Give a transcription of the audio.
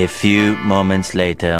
A few moments later.